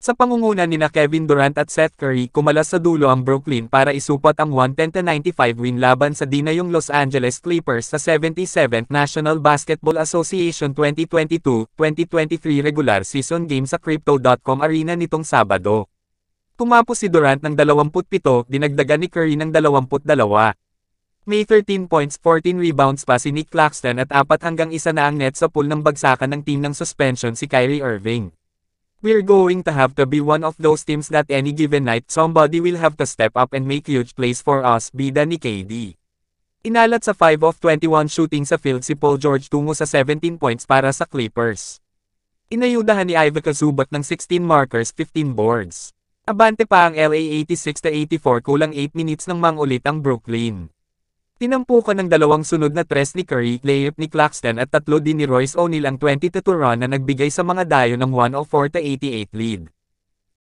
Sa pangunguna ni na Kevin Durant at Seth Curry kumalas sa dulo ang Brooklyn para isupot ang 110-95 win laban sa dinayong Los Angeles Clippers sa 77th National Basketball Association 2022-2023 regular season game sa Crypto.com Arena nitong Sabado. Tumapos si Durant ng 27, dinagdagan ni Curry ng 22. May 13 points 14 rebounds pa si Nick Claxton at apat hanggang isa na ang net sa pool ng bagsakan ng team ng suspension si Kyrie Irving. We're going to have to be one of those teams that any given night somebody will have to step up and make huge plays for us bida ni KD. Inalat sa 5 of 21 shooting sa field si Paul George tungo sa 17 points para sa Clippers. Inayudahan ni Ivica Zubat ng 16 markers 15 boards. Abante pa ang LA 86-84 kulang 8 minutes nang mangulit ang Brooklyn. Tinampukan ng dalawang sunod na tres ni Curry, layup ni Claxton at tatlo din ni Royce O'Neal ang 20-2 run na nagbigay sa mga dayo ng 104-88 lead.